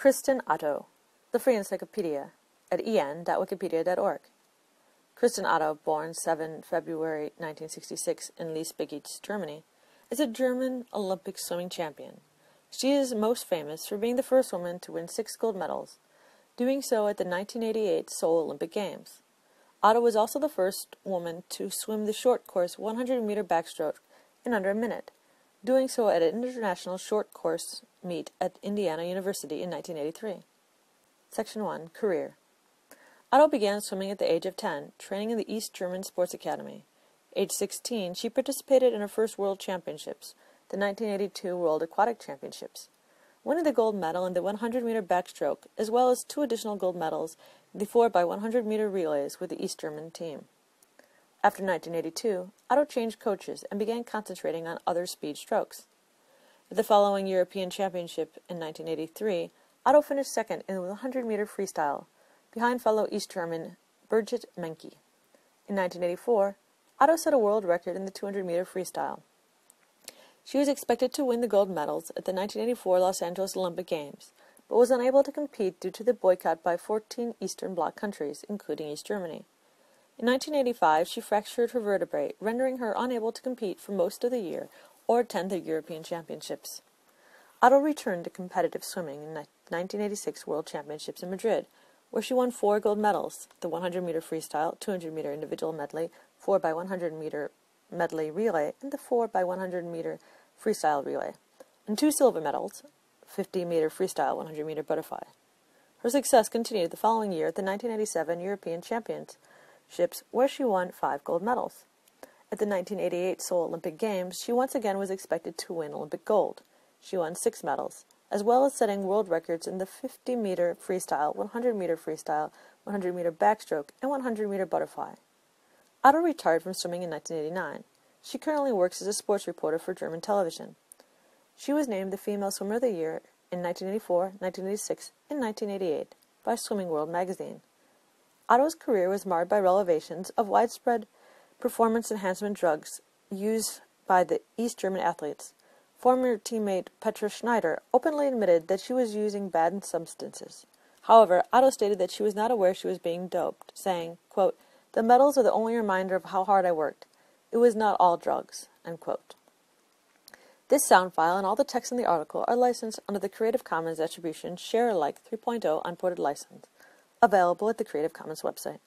Kristin Otto, The Free Encyclopedia, at en.wikipedia.org. Kristin Otto, born 7 February 1966 in Leipzig, Germany, is a German Olympic swimming champion. She is most famous for being the first woman to win six gold medals, doing so at the 1988 Seoul Olympic Games. Otto was also the first woman to swim the short course 100 meter backstroke in under a minute, doing so at an international short course meet at Indiana University in 1983. Section 1 Career Otto began swimming at the age of 10, training in the East German Sports Academy. Age 16, she participated in her first World Championships, the 1982 World Aquatic Championships, winning the gold medal in the 100 meter backstroke, as well as two additional gold medals in the 4 by 100 meter relays with the East German team. After 1982, Otto changed coaches and began concentrating on other speed strokes. At the following European Championship in 1983, Otto finished second in the 100 meter freestyle behind fellow East German Birgit Meineke. In 1984, Otto set a world record in the 200 meter freestyle. She was expected to win the gold medals at the 1984 Los Angeles Olympic Games, but was unable to compete due to the boycott by 14 Eastern Bloc countries, including East Germany. In 1985, she fractured her vertebrae, rendering her unable to compete for most of the year or attend the European Championships. Otto returned to competitive swimming in the 1986 World Championships in Madrid, where she won four gold medals the 100 meter freestyle, 200 meter individual medley, 4 by 100 meter medley relay, and the 4 by 100 meter freestyle relay, and two silver medals 50 meter freestyle, 100 meter butterfly. Her success continued the following year at the 1987 European Championships, where she won five gold medals. At the 1988 Seoul Olympic Games, she once again was expected to win Olympic gold. She won six medals, as well as setting world records in the 50 meter freestyle, 100 meter freestyle, 100 meter backstroke, and 100 meter butterfly. Otto retired from swimming in 1989. She currently works as a sports reporter for German television. She was named the Female Swimmer of the Year in 1984, 1986, and 1988 by Swimming World magazine. Otto's career was marred by revelations of widespread performance enhancement drugs used by the East German athletes. Former teammate Petra Schneider openly admitted that she was using banned substances. However, Otto stated that she was not aware she was being doped, saying, quote, The medals are the only reminder of how hard I worked. It was not all drugs. End quote. This sound file and all the text in the article are licensed under the Creative Commons Attribution Share Alike 3.0 Unported license, available at the Creative Commons website.